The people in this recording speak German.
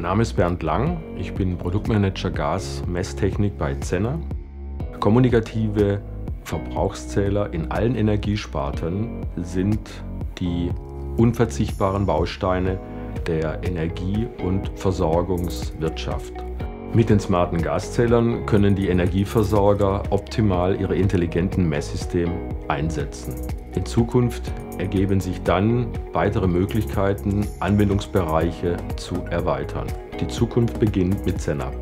Mein Name ist Bernd Lang, ich bin Produktmanager Gas Messtechnik bei Zenner. Kommunikative Verbrauchszähler in allen Energiesparten sind die unverzichtbaren Bausteine der Energie- und Versorgungswirtschaft. Mit den smarten Gaszählern können die Energieversorger optimal ihre intelligenten Messsysteme einsetzen. In Zukunft ergeben sich dann weitere Möglichkeiten, Anwendungsbereiche zu erweitern. Die Zukunft beginnt mit Zenab.